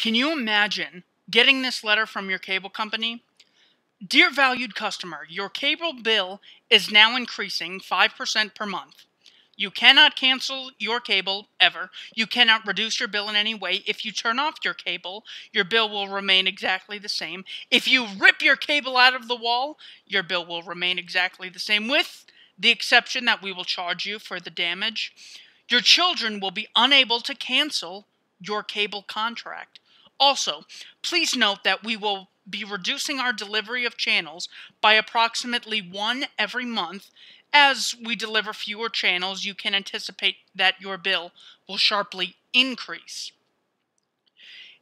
Can you imagine getting this letter from your cable company? Dear valued customer, your cable bill is now increasing 5% per month. You cannot cancel your cable ever. You cannot reduce your bill in any way. If you turn off your cable, your bill will remain exactly the same. If you rip your cable out of the wall, your bill will remain exactly the same, with the exception that we will charge you for the damage. Your children will be unable to cancel your cable contract. Also, please note that we will be reducing our delivery of channels by approximately one every month. As we deliver fewer channels, you can anticipate that your bill will sharply increase.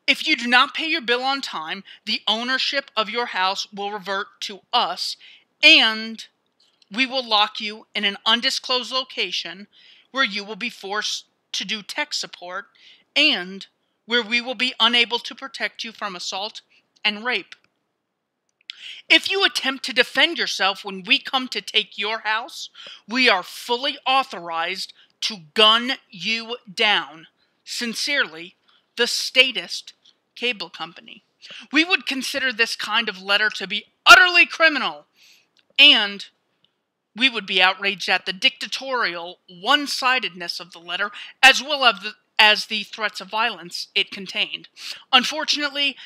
If you do not pay your bill on time, the ownership of your house will revert to us and we will lock you in an undisclosed location where you will be forced to do tech support and where we will be unable to protect you from assault and rape. If you attempt to defend yourself when we come to take your house, we are fully authorized to gun you down. Sincerely, the statist cable company. We would consider this kind of letter to be utterly criminal, and we would be outraged at the dictatorial one sidedness of the letter, as well as the, as the threats of violence it contained. Unfortunately,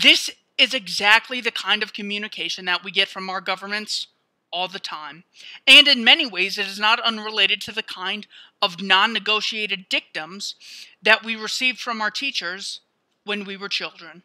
this is exactly the kind of communication that we get from our governments all the time. And in many ways, it is not unrelated to the kind of non negotiated dictums that we received from our teachers when we were children.